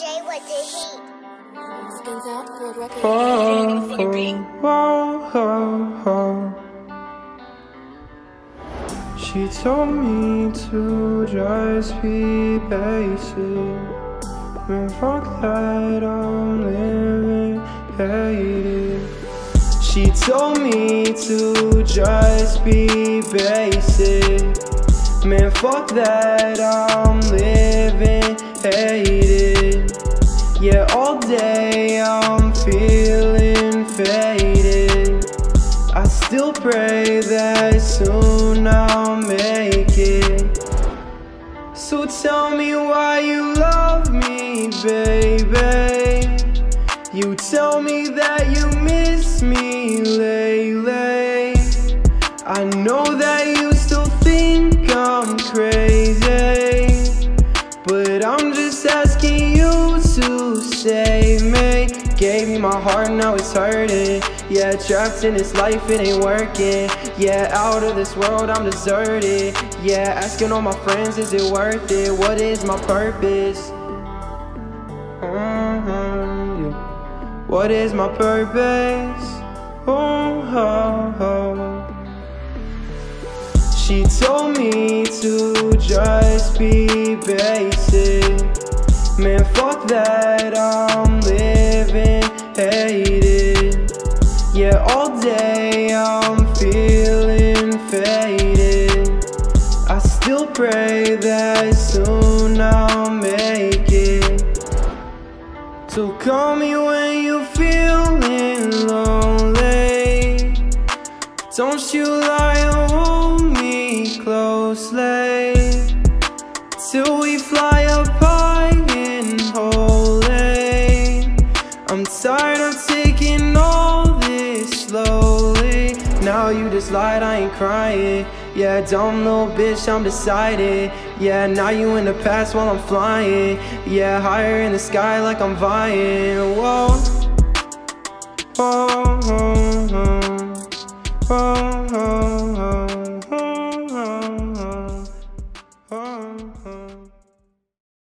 DJ with the heat. Spins out World Record. Oh, oh, oh, oh. She told me to just be basic. Man, fuck that, I'm living hated. She told me to just be basic. Man, fuck that, I'm living all day I'm feeling faded. I still pray that soon I'll make it. So tell me why you love me, baby. You tell me that you miss me Gave me my heart, now it's hurting. Yeah, trapped in this life, it ain't working. Yeah, out of this world, I'm deserted. Yeah, asking all my friends, is it worth it? What is my purpose? Mhm, yeah. What is my purpose? Oh, oh, oh. She told me to just be basic. Man, fuck that, I'm living all day I'm feeling faded. I still pray that soon I'll make it. So call me when you're feeling lonely. Don't you lie and hold me closely Till we fly up Now you just lied, I ain't crying. Yeah, dumb little bitch, I'm decided Yeah, now you in the past while I'm flying. Yeah, higher in the sky like I'm vying. Whoa, whoa, whoa